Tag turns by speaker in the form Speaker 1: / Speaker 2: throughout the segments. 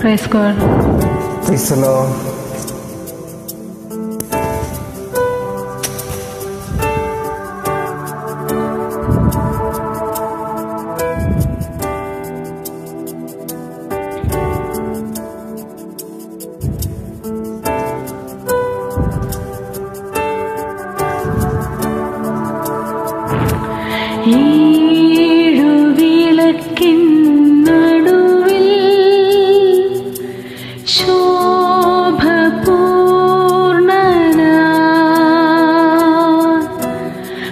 Speaker 1: Praise God.
Speaker 2: Praise
Speaker 1: the Lord. He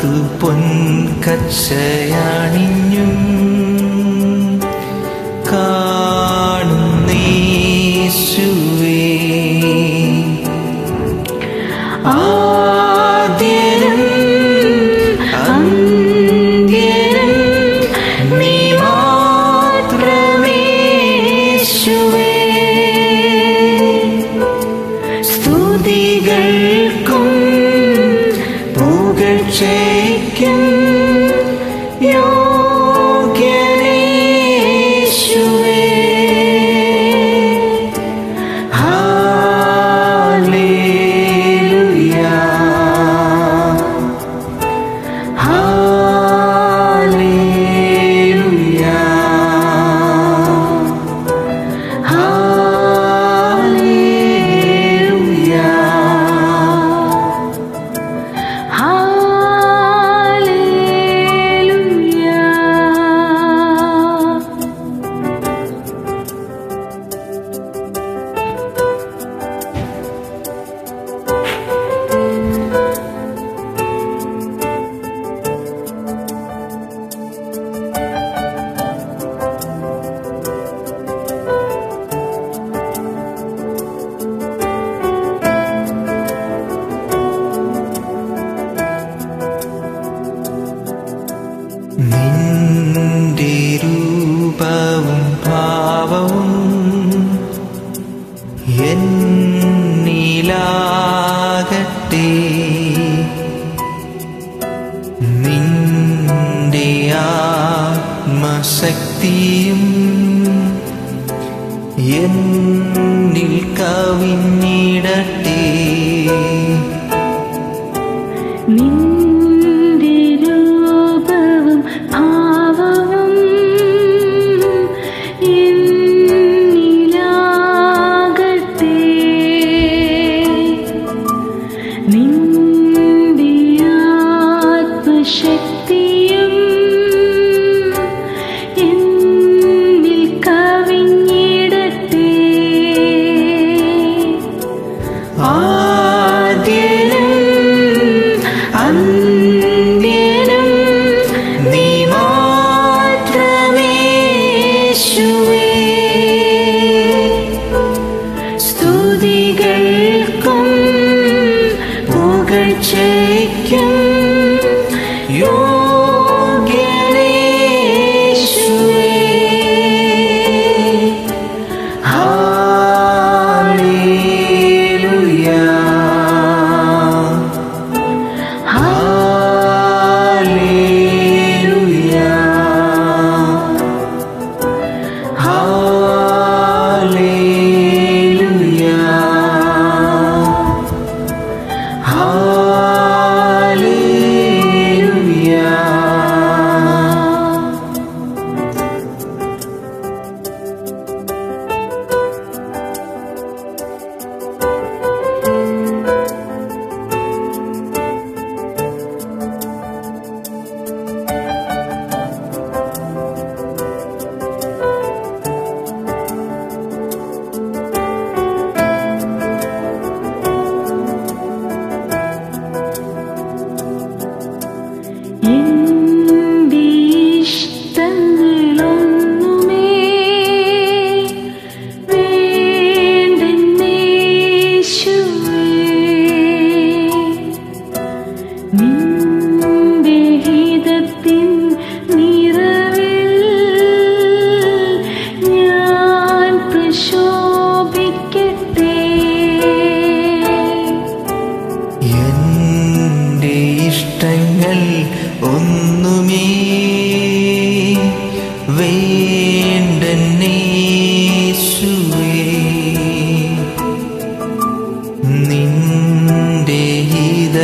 Speaker 1: മാറത്തു പൊൻകച്ചയണിഞ്ഞും കാണുന്നേശുവേ
Speaker 2: ആദ്യനും ആത്മശക്തിയും എന്നിൽ കവിഞ്ഞിടട്ടെ Ah.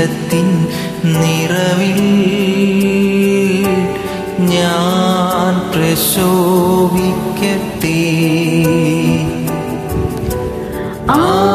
Speaker 2: സ്നേഹത്തിൻ നിറവിൽ ഞാൻ പ്രശോഭിക്കട്ടെ. ആദ്യനും